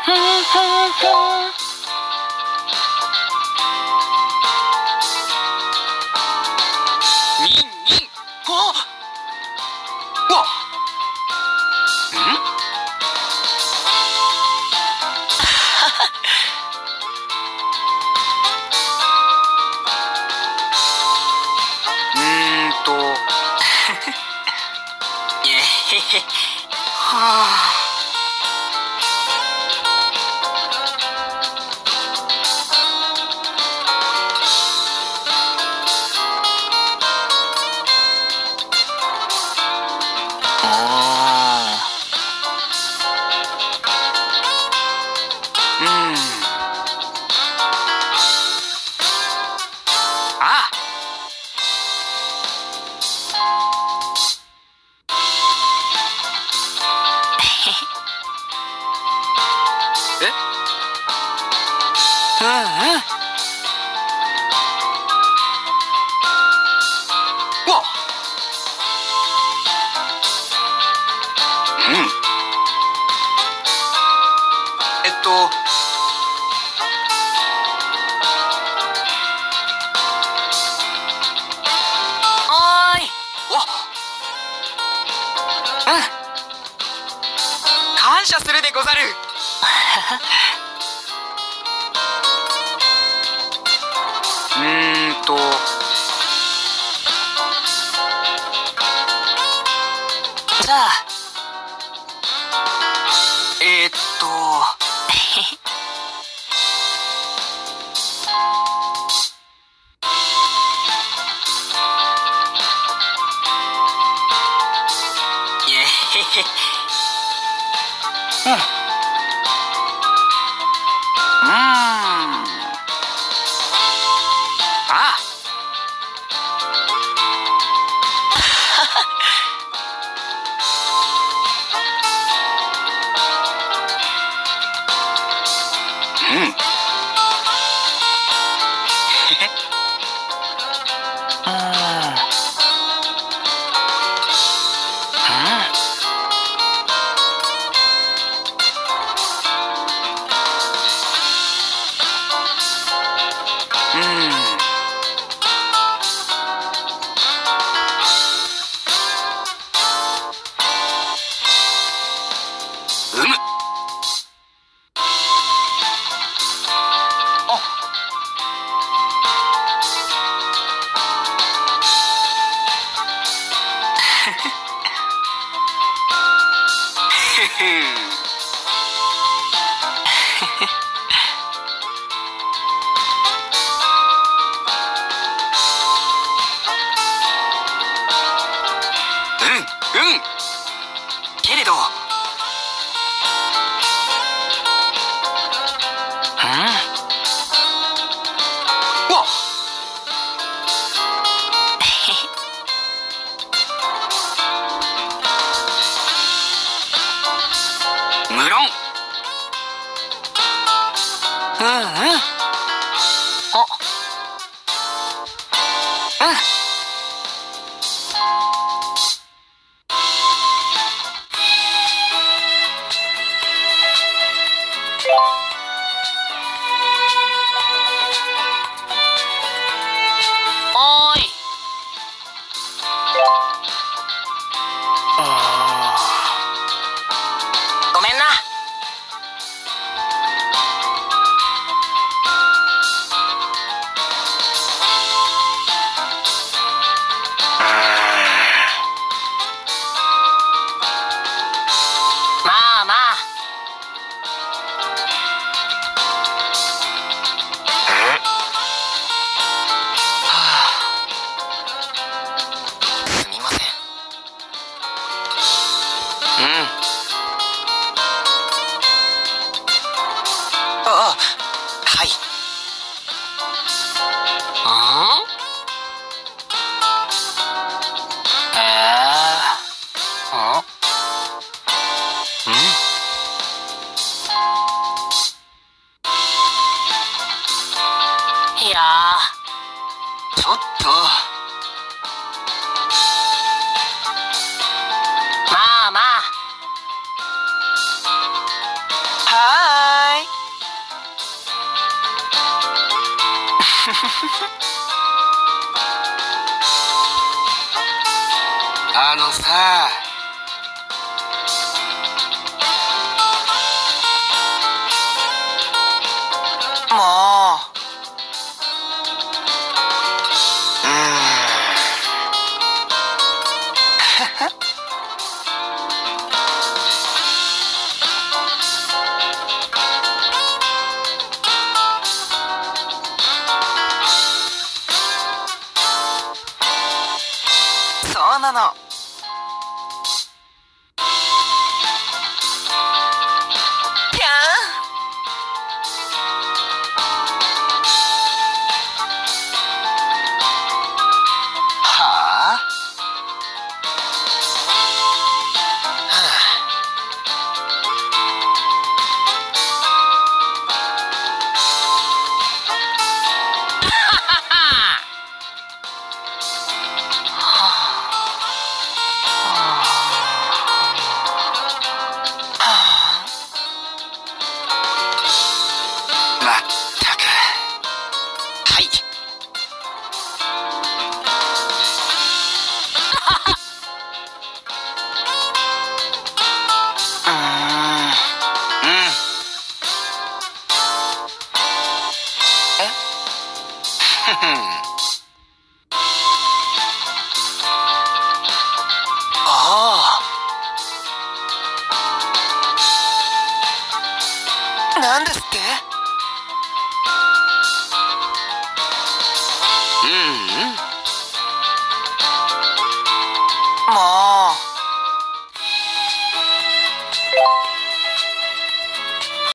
はあ。 음. 아! 에? 아, 아. 感謝するでござる。うーんと。じゃあ。嘿嗯無論ああ。と。まあまあ。はーい。あのさ。の。Mm-hmm.